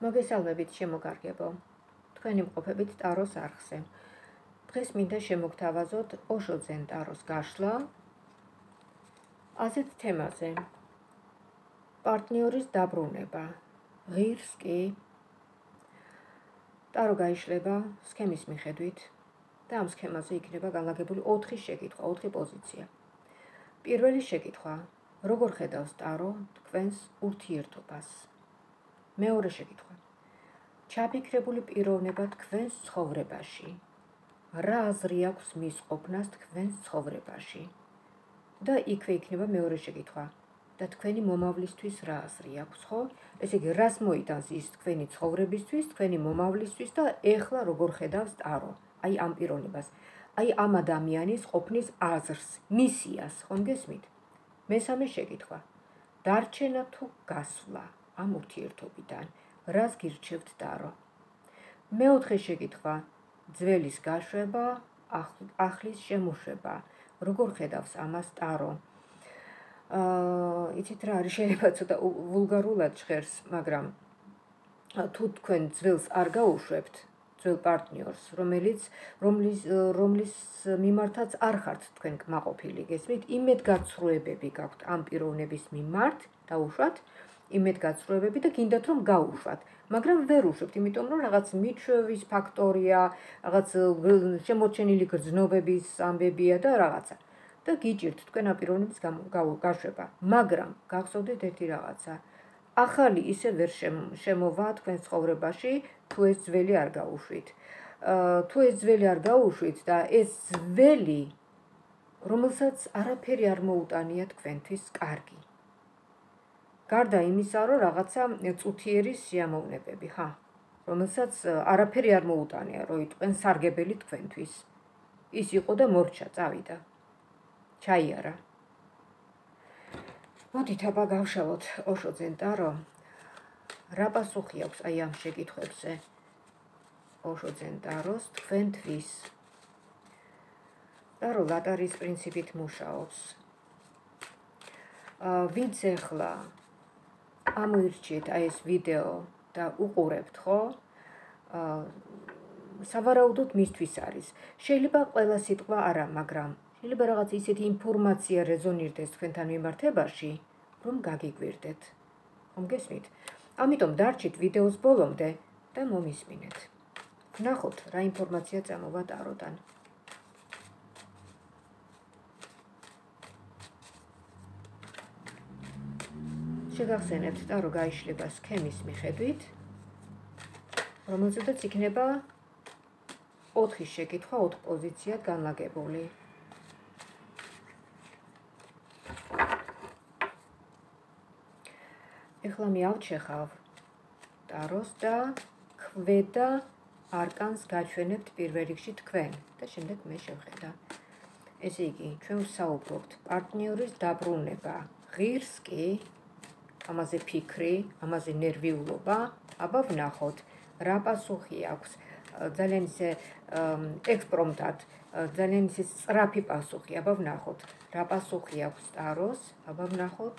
მოგესალმებით შემოგარგებო. თქვენი მყოფებით ტაროს არხზე. დღეს მინდა შემოგთავაზოთ ოშო ძენ ტაროს გაშლა. ასეთ თემაზე. პარტნიორის დაბრუნება. ღირს კი ტარო გაიშლება სქემის მიხედვით და ამ სქემაზე იქნება განლაგებული 4 შეკითხვა, 4 პოზიცია. პირველი შეკითხვა: როგორ ხედავს ტარო თქვენს ურთიერთობას? მეორე შეკითხვა. ჩაფიქრებული პიროვნება თქვენს ცხოვრებაში. რა აზრი აქვს მის ყოფნას თქვენს ცხოვრებაში? და იქვე იქნება მეორე შეკითხვა. და თქვენი მომავლისთვის რა აზრი აქვს, ხო? ესე იგი, რას მოიტანს ის თქვენი ცხოვრებისთვის, თქვენი მომავლისთვის და ეხლა როგორ ხედავს ტარო? აი ამ პიროვნებას. აი ამ ადამიანის ყოფნის აზრს, მისიას, ხომ გესმით? მესამე შეკითხვა. დარჩენა თუ გასვლა? ამ ურთიერთობიდან. რას გირჩევთ დარო? მეოთხე შეკითხვა: ძველის გაშვება, ახლის შემოშვება. როგორ ხედავს ამას ტარო? აა, იცით რა არის შეიძლება ცოტა ვულგარულად ჟღერს, მაგრამ თუ თქვენ ძველს არ გაუშვებთ, ძველ პარტნიორს, რომელიც რომლის რომლის მიმართაც არ ხართ თქვენ კმაყოფილი, გესმით? იმედგაცრუებები გაქვთ ამ პიროვნების მიმართ, დაუშვათ. იმედგაცრუებები და გინდათ რომ გაუშვათ, მაგრამ ვერ უშვებთ, იმიტომ რომ რაღაც მიჩვევის ფაქტორია, რაღაც შემოჩენილი გრძნობების ამბებია და რაღაცა. და გიჭირთ თქვენ აპირონების გაშვება, მაგრამ გახსოვდეთ ერთი რაღაცა. ახალი ისე ვერ შემოვა თქვენ ცხოვრებაში, თუ ეს ძველი არ გაუშვით. აა თუ ეს ძველი არ გაუშვით და ეს ძველი რომელსაც არაფერი არ მოუტანია თქვენთვის კარგი. გარდა იმისა, რომ რაღაცა წუთიერი სიამოვნებები, ხა, რომელსაც არაფერი არ მოუტანია, რომ იტყვენ სარგებელი თქვენთვის. ის იყო და მორჩა, წავიდა. ჩაიარა. მოდით აბა გავშალოთ ოშო ზენტარო. რა პასუხი აქვს აი ამ შეკითხვებზე? ოშო ზენტაროს თქვენთვის. და რო ლატარის პრინციპით მუშაობს. აა ვინც ახლა ამოირჩიეთ აი ეს ვიდეო და უყურებთ, ხო? აა სავარაუდოდ მისთვის არის. შეიძლება ყველა სიტყვა არა, მაგრამ შეიძლება რაღაც ისეთი ინფორმაცია რეზონირდეს თქვენთან მიმართებაში, რომ გაგიგვირდეთ. ხომ გესმით? ამიტომ დარჩით ვიდეოს ბოლომდე და მომისმინეთ. ნახოთ რა ინფორმაცია წამოვა ტაროდან. შეგახსენებთ და რო გაიშლება სქემის მიხედვით რომელზედაც იქნება 4 შეკითხვა 4 პოზიციად განლაგებული. ეხლა მე ავჩეხავ ტაროს და ქვედა არკანს გაჩვენებთ პირველ რიგში თქვენ და შემდეგ მე შევხედა. ესე იგი ჩვენ ვსაუბრობთ პარტნიორის დაბრუნება ღირს კი ამაზე ფიქრი, ამაზე ნერვიულობა, აბა ვნახოთ რა პასუხი აქვს. ძალიან ისე ექსპრომტად, ძალიან ისე სწრაფი პასუხი, აბა ვნახოთ. რა პასუხი აქვს ტაროს, აბა ვნახოთ.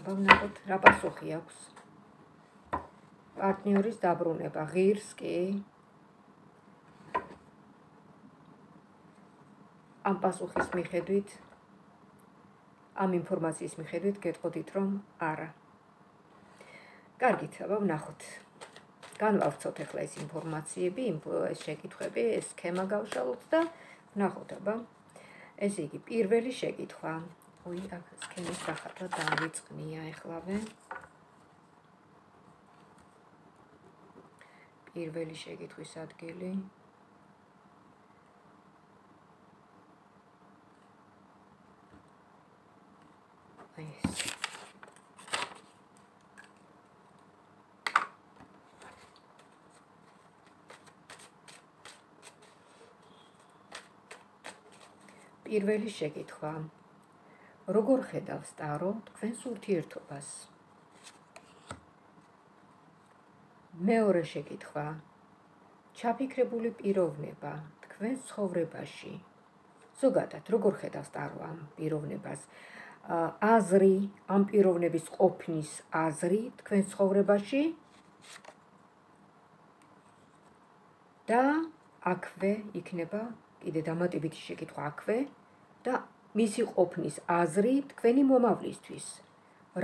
აბა ვნახოთ რა პასუხი აქვს? პარტნიორის დაბრუნება ღირს კი. ამ პასუხის მიხედვით ამ ინფორმაციის მიხედვით გეტყოდით, რომ არა. კარგით, აბა ვნახოთ. განვავრცოთ ახლა ეს ინფორმაციები, ეს შეკითხვები, ეს სქემა გავშალოთ და ვნახოთ, აბა. ესე იგი, პირველი შეკითხვა. ой, აქ სქემის სახარება დავიწყნია ახლავე. პირველი შეკითხვის ადგილი. ეს. პირველი შეკითხვა. როგორ ხედავს ტარო თქვენს ურთიერთობას? მეორე შეკითხვა. ჩაფიქრებული პიროვნება თქვენს ცხოვრებაში. ზოგადად, როგორ ხედავს ტარო ამ პიროვნებას? აზრი ამ პიროვნების ყოფნის აზრი თქვენ ცხოვრებაში და აქვე იქნება კიდე დამატებითი შეკითხვა აქვე და მისი ყოფნის აზრი თქვენი მომავლისთვის.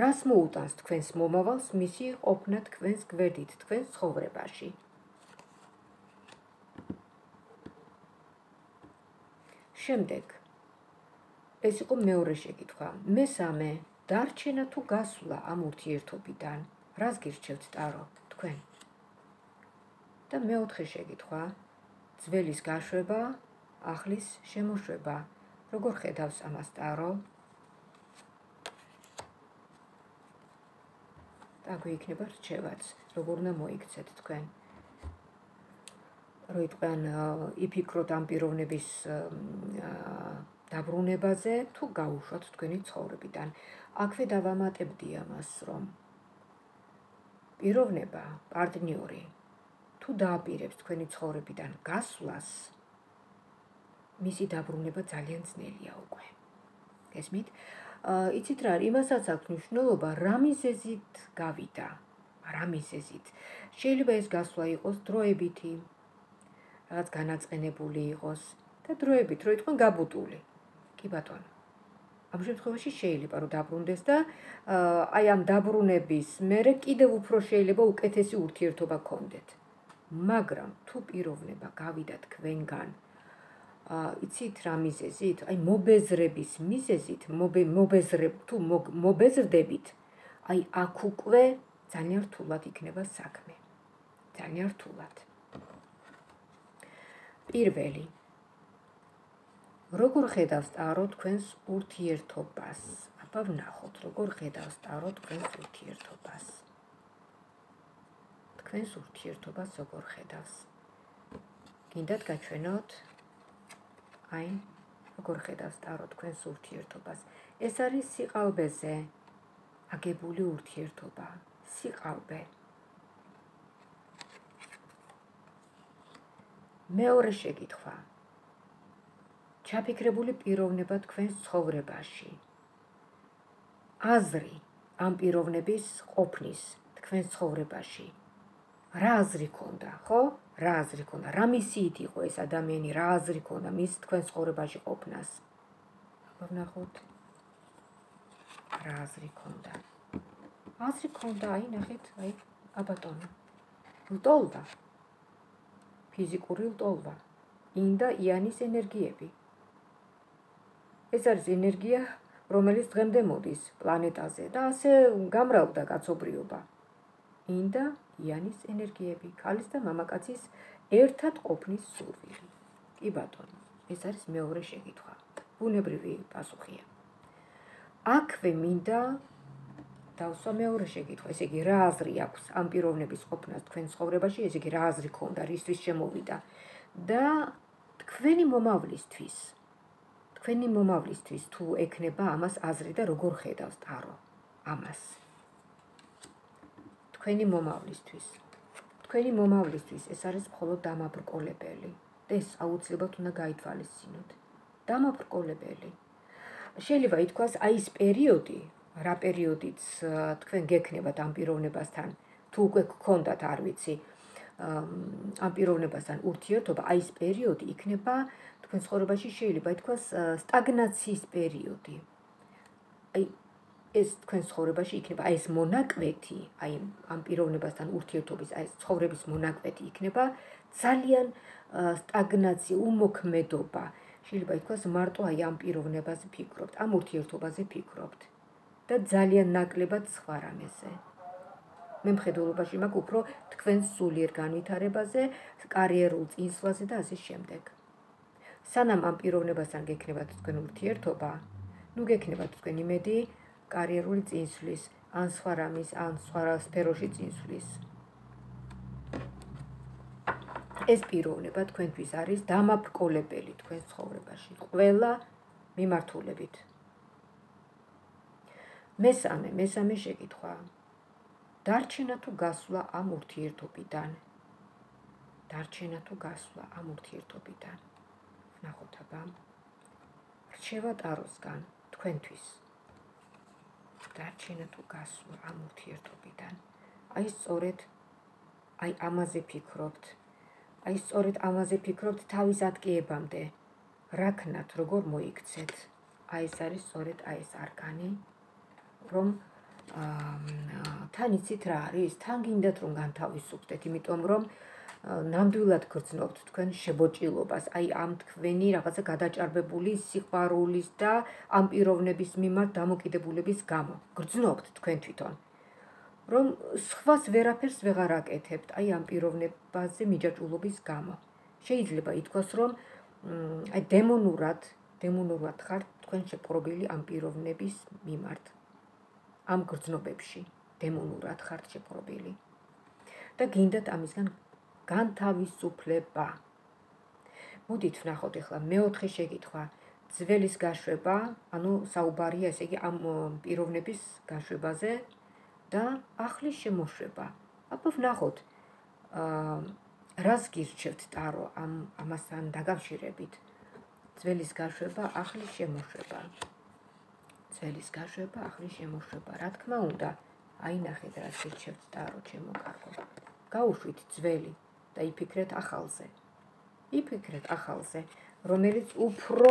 რას მოუტანს თქვენს მომავალს მისი ყოფნა თქვენს გვერდით, თქვენს ცხოვრებაში? შემდეგ ეს იყო მეორე შეკითხვა. მესამე, დარჩენა თუ გასვლა ამ ურთიერთობიდან? რას გირჩევთ ტარო თქვენ? და მეოთხე შეკითხვა, ძველის გაშვება, ახლის შემოშვება. როგორ ხედავს ამას ტარო? და გვიქნება რჩევაც, როგორ უნდა მოიქცეთ თქვენ? როიტყვიან იფიქროთ ამ პიროვნების დაბრუნებაზე თუ გაუშვათ თქვენი ცხოვრებიდან. აქვე დავამატებდი ამას, რომ პიროვნება, პარტნიორი თუ დააპირებს თქვენი ცხოვრებიდან გასვლას, მისი დაბრუნება ძალიან ძნელია უკვე. გესმით? აა იცით რა, იმასაც აქვს მნიშვნელობა, რა მიზეზით გავიდა, რა მიზეზით. შეიძლება ეს გასვლა იყოს დროებითი, რაღაც განაწყენებული იყოს და დროებით, რო იტყვენ გაბუტული. კი ბატონო. ამ შემთხვევაში შეიძლება რომ დაბრუნდეს და აი ამ დაბრუნების მერე კიდევ უფრო შეიძლება უკეთესი ურთიერთობა გქონდეთ. მაგრამ თუ პიროვნება გავიდა თქვენგან აა იცით რა მიზეზით? აი მობეზრების მიზეზით, მობეზრებ თუ მობეზრდებით, აი აქ უკვე ძალიან რთულად იქნება საქმე. ძალიან რთულად. პირველი როგორ ხედავს ტარო თქვენს ურთიერთობას? აბა ვნახოთ, როგორ ხედავს ტარო თქვენს ურთიერთობას. თქვენს ურთიერთობას როგორ ხედავს? გინდათ გაჩვენოთ აი როგორ ხედავს ტარო თქვენს ურთიერთობას ეს არის სიყალბეზე აგებული ურთიერთობა სიყალბე მეორე შეკითხვა ჩაფიქრებული პიროვნება თქვენს ცხოვრებაში აზრი ამ პიროვნების ყოფნის თქვენს ცხოვრებაში რა აზრი ქონდა, ხო? რა აზრი ქონდა? რა მისიით იყო ეს ადამიანი? რა აზრი ქონდა მის თქვენ ცხოვრებაში ყოფნას? ვნახოთ. რა აზრი ქონდა? აზრი ქონდა, აი ნახეთ, აი აბატონო. ლტოლვა. ფიზიკური ლტოლვა. ინდა იანის ენერგიები. ეს არის ენერგია, რომელიც დღემდე მოდის პლანეტაზე და ასე გამრავლდა კაცობრიობა. ინდა იანის ენერგიები, ქალის და მამაკაცის ერთად ყოფნის სურვილი. კი ბატონო, ეს არის მეორე შეკითხვა. ბუნებრივი პასუხია. აქვე მინდა დავსვა მეორე შეკითხვა, ესე იგი, რა აზრი აქვს ამ პიროვნების ყოფნას თქვენ ცხოვრებაში, ესე იგი, რა აზრი ქონდა, რისთვის შემოვიდა და თქვენი მომავლისთვის თქვენი მომავლისთვის თუ ექნება ამას აზრი და როგორ ხედავს ტარო ამას თქვენი მომავლისთვის. თქვენი მომავლისთვის ეს არის მხოლოდ დამაბრკოლებელი. ეს აუცილებლად უნდა გაითვალისწინოთ. დამაბრკოლებელი. შეიძლება ითქვას, აი ეს პერიოდი, რა პერიოდიც თქვენ გექნებათ ამ პიროვნებასთან, თუ უკვე გქონდათ, არ ვიცი, ამ პიროვნებასთან ურთიერთობა, აი ეს პერიოდი იქნება თქვენ ცხოვრებაში შეიძლება ითქვას სტაგნაციის პერიოდი. აი ეს თქვენ ცხოვრებაში იქნება აი ეს მონაკვეთი, აი ამ პიროვნებასთან ურთიერთობის, აი ეს ცხოვრების მონაკვეთი იქნება ძალიან სტაგნაცია, უმოქმედობა. შეიძლება ითქვას მარტო აი ამ პიროვნებაზე ფიქრობთ, ამ ურთიერთობაზე ფიქრობთ და ძალიან ნაკლებად სხვა რამეზე. მე მხედველობაში მაქვს უფრო თქვენ სულიერ განვითარებაზე, კარიერულ წინსვლაზე და ასე შემდეგ. სანამ ამ პიროვნებასთან გექნებათ თქვენ ურთიერთობა, ნუ გექნებათ თქვენ იმედი, კარიერული წინსვლის, ან სხვა რამის, ან სხვა სფეროში წინსვლის. ეს პიროვნება თქვენთვის არის დამაბრკოლებელი თქვენ ცხოვრებაში, ყველა მიმართულებით. მესამე, მესამე შეკითხვა. დარჩენა თუ გასვლა ამ ურთიერთობიდან? დარჩენა თუ გასვლა ამ ურთიერთობიდან? ნახოთ აბა. რჩევა ტაროსგან თქვენთვის. დარჩენა თუ გასვლა ამ ურთიერთობიდან. აი სწორედ აი ამაზე ფიქრობთ. აი სწორედ ამაზე ფიქრობთ თავის ადგიებამდე. რაკნათ როგორ მოიქცეთ? აი ეს არის სწორედ აი ეს არკანი, რომ აა თან იცით რა არის? თან გინდათ რომ განთავისუფლდეთ, იმიტომ რომ ნამდვილად გრძნობთ თქვენ შებოჭილობას, აი ამ თქვენი რაღაცა გადაჭარბებული სიყვარულის და ამ პიროვნების მიმართ დამოკიდებულების გამო. გრძნობთ თქვენ თვითონ. რომ სხვას ვერაფერს ვეღარ აკეთებთ, აი ამ პიროვნებაზე მიჯაჭულობის გამო. შეიძლება ითქვას, რომ აი დემონურად, დემონურად ხართ თქვენ შეპყრობილი ამ პიროვნების მიმართ. ამ გრძნობებში დემონურად ხართ შეპყრობილი. და გინდათ ამისგან განთავისუფლება. მოდით ვნახოთ ახლა მეოთხე შეკითხვა. ძველის გაშვება, ანუ საუბარია ესე იგი ამ პიროვნების გაშვებაზე და ახლის შემოშვება. აბა ვნახოთ. აა რას გირჩევთ ტარო ამ ამასთან დაკავშირებით? ძველის გაშვება, ახლის შემოშვება. ძველის გაშვება, ახლის შემოშვება. რა თქმა უნდა, აი ნახეთ რა გირჩევთ ტარო ჩემო კარგო. გაუშვით ძველი და იფიქრეთ ახალზე. იფიქრეთ ახალზე, რომელიც უფრო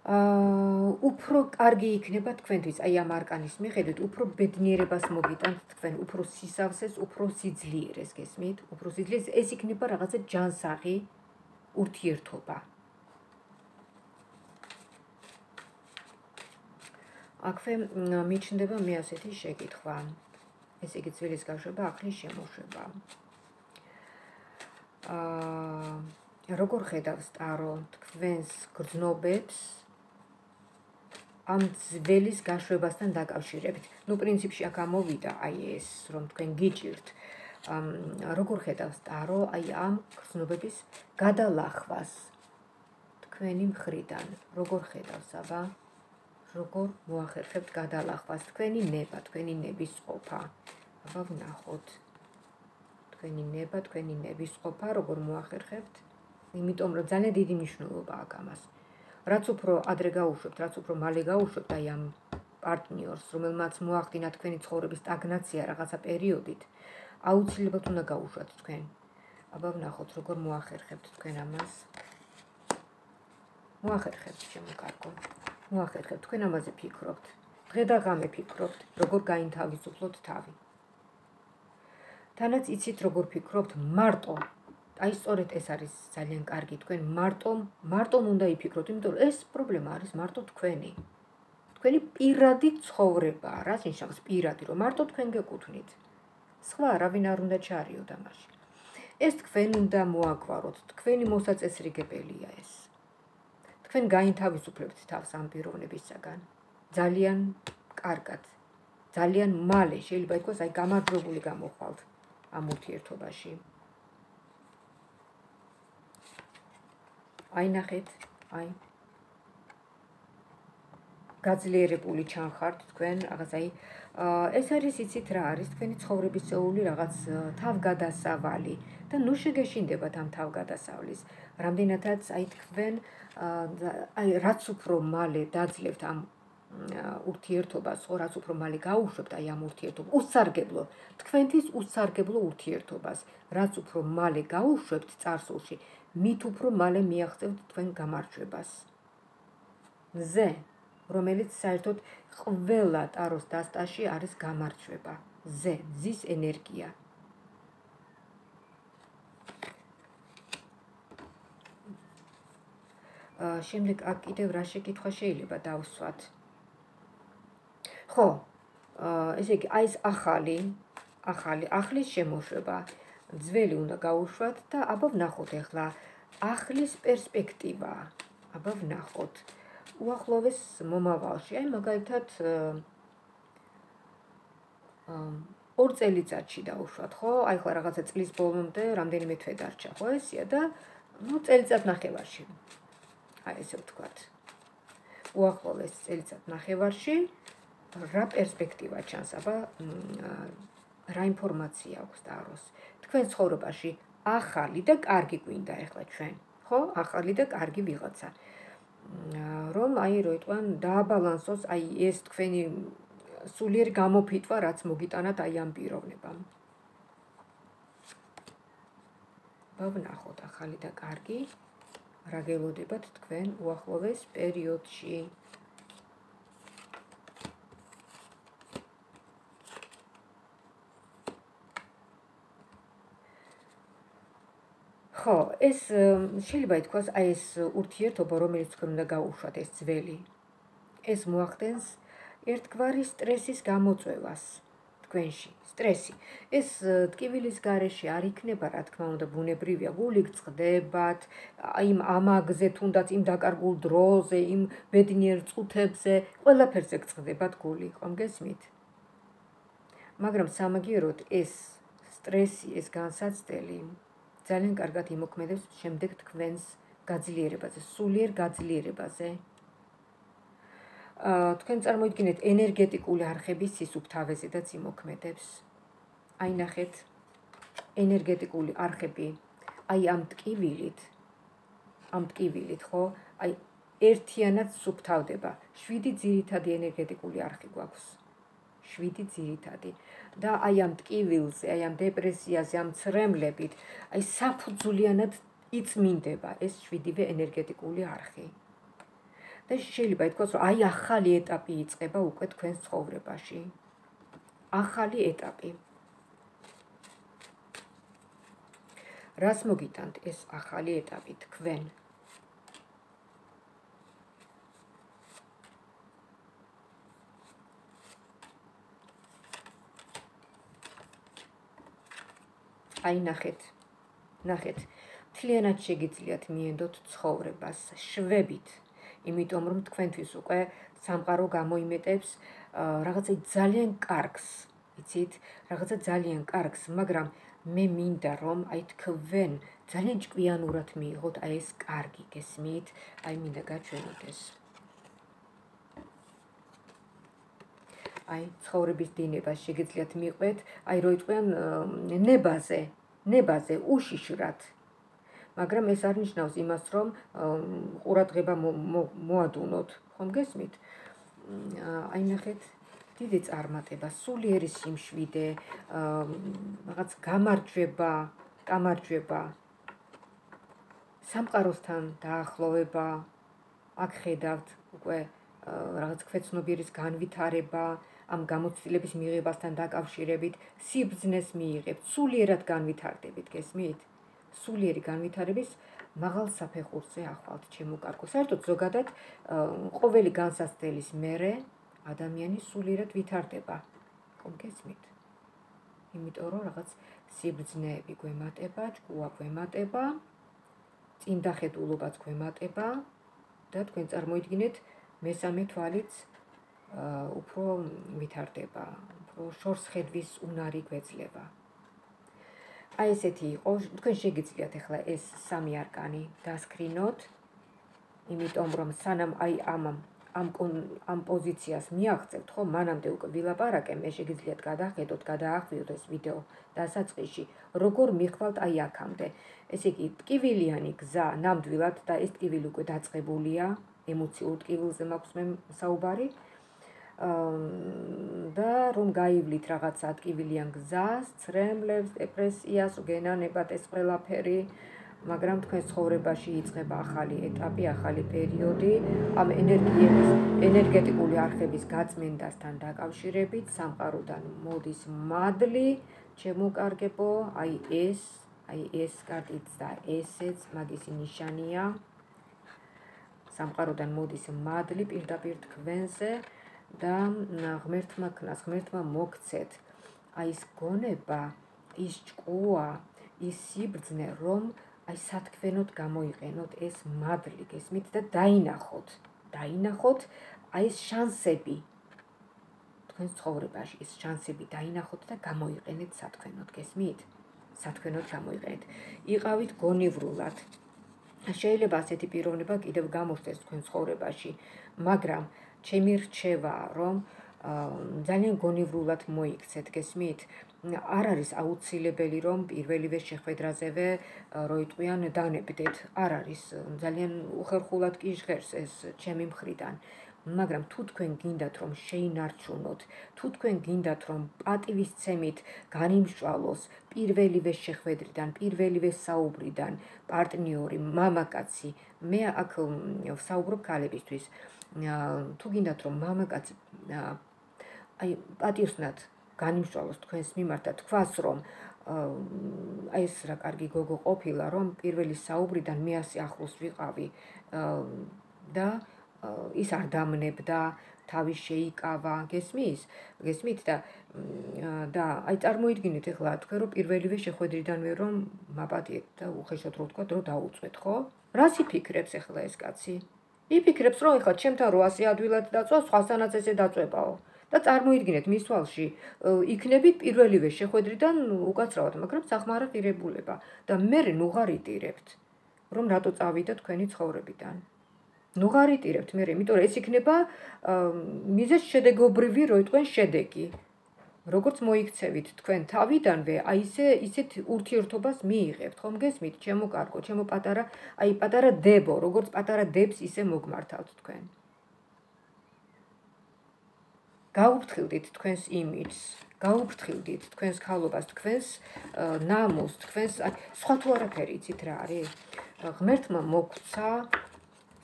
აა უფრო კარგი იქნება თქვენთვის, აი ამ არკანის მიხედვით, უფრო ბედნიერებას მოგიტანთ თქვენ, უფრო სისავსეს, უფრო სიძლიერეს გესმით, უფრო სიძლიერეს, ეს იქნება რაღაცა ჯანსაღი ურთიერთობა. აქვე მიჩნდება მე ასეთი შეკითხვა. ესე იგი ძვილის გაშვება, ახლის შემოშვება. აა როგორ ხედავს ტარო თქვენს გრძნობებს ამ ძველის გაშვებასთან დაკავშირებით? ნუ პრინციპში აქ ამოვიდა აი ეს რომ თქვენ გიჭირთ ამ როგორ ხედავს ტარო აი ამ გრძნობების გადალახვას თქვენი მხრიდან? როგორ ხედავს აბა? როგორ მოახერხებთ გადალახვას თქვენი ნება, თქვენი ნების ყოფა? აბა ვნახოთ. თქვენი ნება, თქვენი ნების ყოფა, როგორ მოახერხებთ? იმიტომ რომ ძალიან დიდი მნიშვნელობა აქვს ამას. რაც უფრო ადრე გაუშვებთ, რაც უფრო მალე გაუშვებთ აი ამ პარტნიორს, რომელმაც მოახდინა თქვენი ცხოვრების სტაგნაცია რაღაცა პერიოდით, აუცილებლად უნდა გაუშვათ თქვენ. აბა ვნახოთ, როგორ მოახერხებთ თქვენ ამას. მოახერხებთ შემოკარგო. მოახერხებთ თქვენ ამაზე ფიქრობთ. დღე და ღამე ფიქრობთ, როგორ გაინთავისუფლოთ თავი. თანაც იცით როგორ ფიქრობთ? მარტო. აი სწორედ ეს არის ძალიან კარგი თქვენ. მარტო მარტო უნდა იფიქროთ იმიტომ რომ ეს პრობლემა არის მარტო თქვენი. თქვენი პირადი ცხოვრება რა შეიძლება პირადი რომ მარტო თქვენ გეკუთვნით. სხვა არავინ არ უნდა ჩარიოთ ამაში ეს თქვენ უნდა მოაგვაროთ. თქვენი მოსაწესრიგებელია ეს. თქვენ გაინთავისუფლებთ თავს ამ პიროვნებისაგან. ძალიან კარგად. ძალიან მალე შეიძლება ითქვას აი გამარჯვებული გამოხვალთ ამ ურთიერთობაში. აი ნახეთ, აი გაძლიერებული ჩანხართ თქვენ, რაღაც აი ეს არის იცით რა არის თქვენი ცხოვრებისეული რაღაც თავგადასავალი და ნუ შეგეშინდებათ ამ თავგადასავლის. რამდენადაც აი თქვენ აი რაც უფრო მალე დაძლევთ ამ ურთიერთობას, ხო, რაც უფრო მალე გაუშვებთ აი ამ ურთიერთობას, უსარგებლო, თქვენთვის უსარგებლო ურთიერთობას, რაც უფრო მალე გაუშვებთ წარსულში, მით უფრო მალე მიაღწევთ თქვენ გამარჯვებას. ზე, რომელიც საერთოდ ყველა ტაროს დასტაში არის გამარჯვება. ზე, ზის ენერგია. შემდეგ აქ კიდევ რა შეკითხვა შეიძლება დავსვათ? ხო ესე იგი აი ეს ახალი ახალი ახლის შემოშვება ძველი უნდა გაუშვათ და აბა ვნახოთ ახლა ახლის პერსპექტივა. აბა ვნახოთ უახლოვეს მომავალში. აი მაგალითად ორ წელიწადში დაუშვათ ხო? აი ხლა რაღაცა წლის ბოლომდე რამდენიმე თვე დარჩა ხო ესია და ну წელიწად ნახევარში. აი ესე ვთქვათ. უახლოვეს წელიწად ნახევარში რა პერსპექტივა ჩანს, აბა რა ინფორმაცია აქვს ტაროს. თქვენ ცხოვრებაში ახალი და კარგი გვინდა ახლა ჩვენ, ხო? ახალი და კარგი ვიღაცა. რომ აი რო იტყვან დააბალანსოს აი ეს თქვენი სულიერ გამოფიტვა, რაც მოგიტანათ აი ამ პიროვნებამ. აბა ვნახოთ ახალი და კარგი რა გელოდებათ თქვენ უახლოვეს პერიოდში ხო, ეს შეიძლება ითქვას, აი ეს ურთიერთობა, რომელიც თქვენ უნდა გაუშვათ ეს ძველი. ეს მოახდენს ერთგვარი სტრესის გამოწვევას თქვენში. სტრესი. ეს ტკივილის გარეშე არ იქნება, რა თქმა უნდა, ბუნებრივია, გული გწყდებათ, აი ამაგზე თუნდაც იმ დაკარგულ დროზე, იმ ბედნიერ წუთებზე, ყველაფერზე გწყდებათ გული, ხომ გესმით? მაგრამ სამაგიეროდ ეს სტრესი, ეს განსაცდელი ძალიან კარგად იმოქმედებს შემდეგ თქვენს გაძლიერებაზე, სულიერ გაძლიერებაზე. აა თქვენ წარმოიდგინეთ ენერგეტიკული არხების სისუფთავეზედაც იმოქმედებს. აი ნახეთ ენერგეტიკული არხები აი ამ ტკივილით ამ ტკივილით ხო აი ერთიანად სუფთავდება. 7 ძირითადი ენერგეტიკული არხი გვაქვს. 7 ძირითადი. და აი ამ ტკივილზე, აი ამ დეპრესიაზე, ამ ცრემლებით, აი საფუძვლიანად იწმინდება ეს შვიდივე ენერგეტიკული არხი. და შეიძლება ითქვას, რომ აი ახალი ეტაპი იწყება უკვე თქვენს ცხოვრებაში. ახალი ეტაპი. რას მოგიტანთ ეს ახალი ეტაპი თქვენ? აი ნახეთ. ნახეთ. თლიანად შეგიძლიათ მიენდოთ ცხოვრებას შვებით. იმიტომ რომ თქვენთვის უკვე სამყარო გამოიმეტებს რაღაცა ძალიან კარგს, იცით? რაღაცა ძალიან კარგს, მაგრამ მე მინდა რომ აი თქვენ ძალიან ჭკვიანურად მიიღოთ აი ეს კარგი, გესმით? აი მინდა გაჩვენოთ ეს. აი ცხოვრების დინება შეგიძლიათ მიყვეთ, აი რო იყვიან ნებაზე, ნებაზე უშიშრად. მაგრამ ეს არ ნიშნავს იმას, რომ ყურადღება მოადუნოთ, ხომ გესმით? აი ნახეთ, დიდი წარმატება, სულიერი სიმშვიდე, რაღაც გამარჯვება, გამარჯვება. სამყაროსთან დაახლოვება, აქ ხედავთ უკვე რაღაც ქვეცნობიერის განვითარება, ამ გამოცდილების მიღებასთან დაკავშირებით სიბძნეს მიიღებთ, სულიერად განვითარდებით, გესმით? სულიერი განვითარების მაღალ საფეხურზე ახვალთ ჩემო კარგო. საერთოდ ზოგადად ყოველი განსაცდელის მერე ადამიანი სულიერად ვითარდება. ხომ გესმით? იმიტომ რომ რაღაც სიბძნეები გვემატება, ჭკუა გვემატება, წინდახედულობაც გვემატება და თქვენ წარმოიდგინეთ მესამე თვალიც უფრო ვითარდება, უფრო შორს ხედვის უნარი გვეძლება. აი ესეთი იყო, თქვენ შეგიძლიათ ახლა ეს სამი არკანი დასკრინოთ, იმიტომ რომ სანამ აი ამ ამ ამ პოზიციას მიაღწევთ, ხო, მანამდე უკვე ვილაპარაკე, მე შეგიძლიათ გადახედოთ, გადაახვიოთ ეს ვიდეო დასაწყისში, როგორ მიხვალთ აი აქამდე. ესე იგი, ტკივილიანი გზა ნამდვილად და ეს ტკივილი უკვე დაწყებულია, ემოციურ ტკივილზე მაქვს მე საუბარი. და რომ გაივლით რაღაც ადგილიან გზას, ცრემლებს, დეპრესიას, უგენანებათ ეს ყველაფერი, მაგრამ თქვენ ცხოვრებაში იწყება ახალი ეტაპი, ახალი პერიოდი, ამ ენერგიების, ენერგეტიკული არხების გაწმენდასთან დაკავშირებით, სამყაროდან მოდის მადლი, ჩემოკარგებო, აი ეს, აი ეს კარტიც და ესეც მაგისი ნიშანია. სამყაროდან მოდის მადლი პირდაპირ თქვენზე. და ღმერთმა ქნას, ღმერთმა მოგცეთ აი ეს გონება, ის ჭკუა, ის სიბრძნე, რომ აი სათქმენოდ გამოიყენოთ ეს მადლი, გესმით და დაინახოთ, დაინახოთ აი ეს შანსები თქვენს ცხოვრებაში, ეს შანსები დაინახოთ და გამოიყენეთ სათქმენოდ, გესმით? სათქმენოდ გამოიყენეთ. იყავით გონივრულად. შეიძლება ასეთი პიროვნება კიდევ გამოხდეს თქვენ ცხოვრებაში, მაგრამ ჩემი რჩევა რომ ძალიან გონივრულად მოიქცეთ გესმით? არ არის აუცილებელი რომ პირველივე შეხვედრაზევე როიტყვიან დანებდეთ. არ არის ძალიან უხერხულად კი ჟღერს ეს ჩემი მხრიდან. მაგრამ თუ თქვენ გინდათ რომ შეინარჩუნოთ, თუ თქვენ გინდათ რომ პატივისცემით განიმშვალოს პირველივე შეხვედრიდან, პირველივე საუბრიდან პარტნიორი, მამაკაცი, მე აქ საუბრობ ქალებისთვის. თუ გინდათ რომ მამაკაცი აი პატივსნად განიმშვალოს თქვენს მიმართ და თქვას რომ აი ეს რა კარგი გოგო ყოფილა რომ პირველი საუბრიდან მე ასე ახლოს ვიყავი და ის არ დამნებდა თავი შეიკავა გესმის? გესმით? და და აი წარმოიდგინეთ ახლა თქვენ რომ პირველივე შეხვედრიდანვე რომ მაპატიეთ და უხეშად რო თქვა რომ დაუწვეთ ხო? რას იფიქრებს ახლა ეს კაცი იფიქრებს რომ ახლა ჩემთან 800 ადვილად დაწვა სხვასთანაც ესე დაწვებაო და წარმოიდგინეთ მის თვალში იქნებით პირველივე შეხვედრიდან უკაცრავად მაგრამ სახმარა ღირებულება და მე ნუღარიტირებთ რომ რატო წავიდა თქვენი ცხოვრებიდან ნუ ღარიტირებთ მე, იმიტომ რომ ეს იქნება მიზეს შედეგობრივი, რო იტყვენ შედეგი. როგორც მოიქცევით თქვენ თავიდანვე, აი ესე ისეთ ურთიერთობას მიიღებთ, ხომ გესმით, ჩემო კარგო, ჩემო პატარა, აი პატარა დებო, როგორც პატარა დებს ისე მოგმართავთ თქვენ. გაუფრთხილდით თქვენს იმიჯს, გაუფრთხილდით თქვენს ხალობას, თქვენს ნამოს, თქვენს სხვა თუ არაფერი იცით რა არის? ღმერთმა მოგცა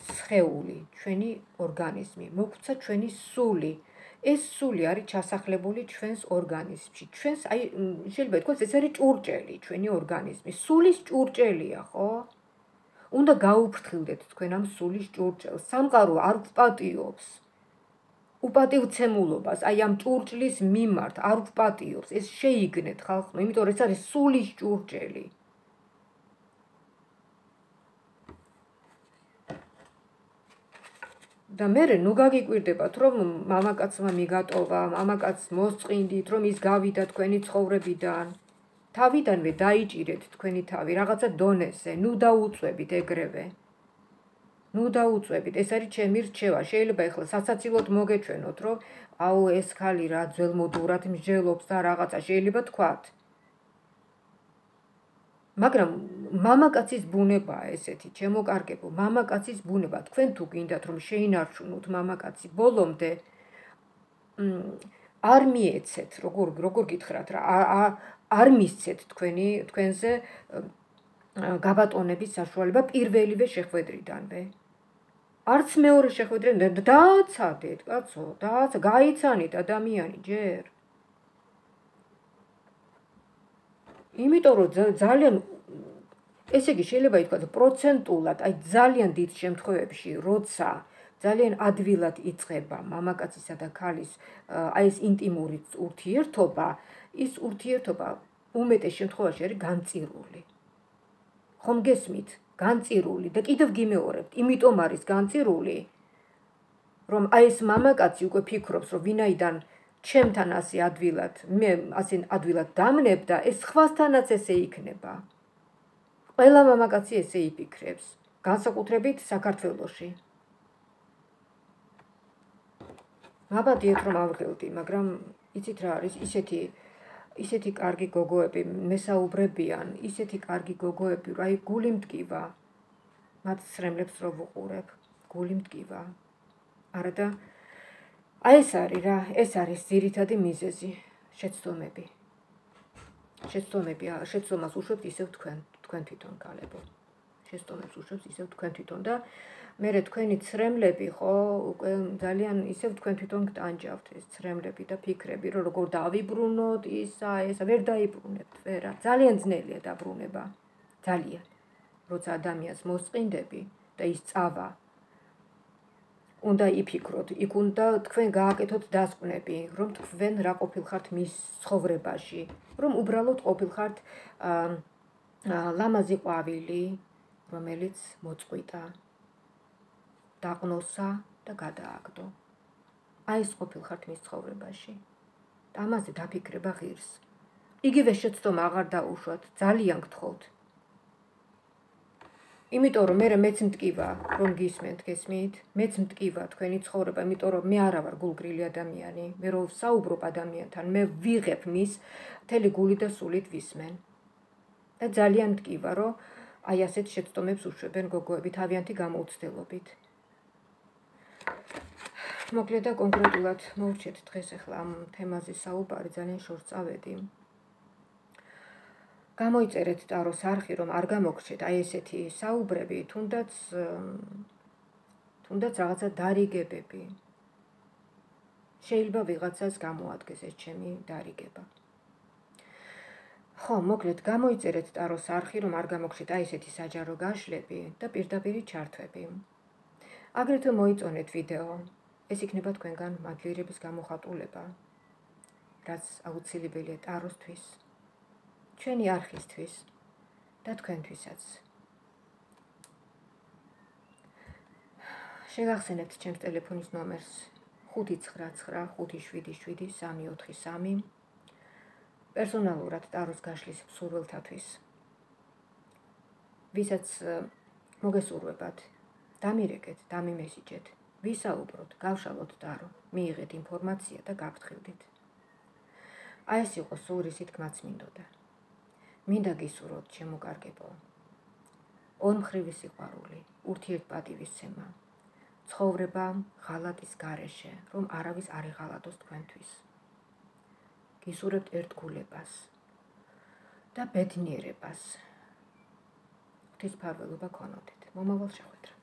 სხეული, ჩვენი ორგანიზმი, მოგვცა ჩვენი სული. ეს სული არის ჩასახლებული ჩვენს ორგანიზმში. ჩვენს აი შეიძლება თქვა ეს არის ჭურჭელი ჩვენი ორგანიზმი. სულის ჭურჭელია, ხო? უნდა გაუფრთხილდეთ თქვენ ამ სულის ჭურჭელს. სამყარო არ ვპატიობს. უპატივცემულობას, აი ამ ჭურჭლის მიმართ არ ვპატიობს. ეს შეიგნეთ ხალხო, იმიტომ რომ ეს არის სულის ჭურჭელი. და მე ნუ გაგიკვირდებათ რომ მამაკაცმა მიგატოვა, მამაკაცს მოსწინდით რომ ის გავიდა თქვენი ცხოვრებიდან. თავიდანვე დაიჭირეთ თქვენი თავი რაღაცა დონეზე, ნუ დაუწვევით ეგრევე. ნუ დაუწვევით, ეს არის ჩემი რჩევა. შეიძლება ახლა სასაცილოდ მოგეჩვენოთ რომ აუ ეს ხალი რა ძველმოდურად მსჯელობს და რაღაცა შეიძლება თქვათ. მაგრამ მამაკაცის ბუნებაა ესეთი, ჩემო კარგებო, მამაკაცის ბუნება. თქვენ თუ გინდათ რომ შეინარჩუნოთ მამაკაცი ბოლომდე არ მიეცეთ, როგორ როგორ გითხრათ რა, არ მისცეთ თქვენი თქვენზე გაბატონების საშუალება პირველივე შეხვედრიდანვე. არც მეორე შეხვედრიდან დააცადეთ, კაცო, დააცა, გაიცანით ადამიანი ჯერ. იმიტომ რომ ძალიან ესე იგი შეიძლება ითქვას პროცენტულად, აი ძალიან დიდ შემთხვევებში, როცა ძალიან ადვილად იწება მამაკაცისა და ქალის აი ეს ინტიმური ურთიერთობა, ის ურთიერთობა უმეტეს შემთხვევაში არის განწირული. ხომ გესმით? განწირული და კიდევ გიმეორებთ, იმიტომ არის განწირული, რომ აი ეს მამაკაცი უკვე ფიქრობს, რომ ვინაიდან ჩემთან ასე ადვილად, მე ასე ადვილად დამნებ და ეს ხვასთანაც ესე იქნება. ყველა მამაკაცი ესე იფიქრებს, განსაკუთრებით საქართველოში. მაბადი ეთ რომ ავღელდი, მაგრამ იცით რა არის, ისეთი ისეთი კარგი გოგოები მესაუბრებიან, ისეთი კარგი გოგოები, აი გული მткиვა. მათ სრემლებს რო ვუყურებ, გული მткиვა. არა და აი ეს არის რა, ეს არის ძირითადი მიზეზი, შეცდომები. შეცდომები, შეცდომას უშვებთ ისევ თქვენ. თქვენ თვითონ გალებო. შეცდომებს უშვებთ ისევ თქვენ თვითონ და მე რე თქვენი ცრემლები ხო უკვე ძალიან ისევ თქვენ თვითონ გტანჯავთ ეს ცრემლები და ფიქრები, რომ როგორ დავიბრუნოთ ისა, ესა ვერ დაიბრუნებთ, ვერა. ძალიან ძნელია დაბრუნება. ძალიან. როცა ადამიანს მოსყინდები და ის წავა უნდა იფიქროთ, იქ უნდა თქვენ გააკეთოთ დასკვნები, რომ თქვენ რა ყოფილხართ მის ცხოვრებაში, რომ უბრალოდ ყოფილხართ ლამაზი ყვავილი, რომელიც მოწყვიტა, დაყნოსა და გადააგდო. აი ეს ყოფილხართ მის ცხოვრებაში. ამაზე დაფიქრება ღირს. იგივე შეცდომა აღარ დაუშვათ, ძალიან გთხოვთ. იმიტომ რომ მე მეც მткиვა, რომ გისმენთ, გესმით? მეც მткиვა თქვენი ცხოვრება, იმიტომ რომ მე არა ვარ გულგრილი ადამიანი, მე რო საუბრობ ადამიანთან, მე ვიღებ მის მთელი გული და სულით ვისმენ. და ძალიან მტკივა, რომ აი ასეთ შეცდომებს უშვებენ გოგოები თავიანთი გამოუცდელობით. მოკლედ და კონკრეტულად მოვჩეთ დღეს ახლა ამ თემაზე საუბარი, ძალიან შორს წავედი. გამოიწერეთ ტაროს არხი, რომ არ გამოგჩეთ აი ესეთი საუბრები, თუნდაც თუნდაც რაღაცა დარიგებები. შეიძლება ვიღაცას გამოადგეს ეს ჩემი დარიგება. ხო, მოკლედ გამოიწერეთ ტაროს არხი, რომ არ გამოგრჩეთ აი ესეთი საჯარო გაშლები და პირდაპირი ჩართვები. აგრეთვე მოიწონეთ ვიდეო. ეს იქნება თქვენგან მადლიერების გამოხატულება, რაც აუცილებელია ტაროსთვის, ჩვენი არხისთვის და თქვენთვისაც. შეგახსენებთ ჩემს ტელეფონის ნომერს 599577343 პერსონალურად ტაროს გაშლის მსურველთათვის. ვისაც მოგესურვებათ დამირეკეთ, დამიმესიჯეთ, ვისაუბროთ, გავშალოთ დარო, მიიღეთ ინფორმაცია და გაფრთხილდით. აი ეს იყო სულ ისი თქმაც მინდოდა. მინდა გისურვოთ ჩემო კარგებო. ორმხრივი სიყვარული, ურთიერთპატივისცემა. ცხოვრება ღალატის გარეშე, რომ არავის არ იღალატოს თქვენთვის. გისურვებთ ერთგულებას და ბედნიერებას. ღვთის ფარველობა ქონოდეთ. მომავალ შეხვედრამდე.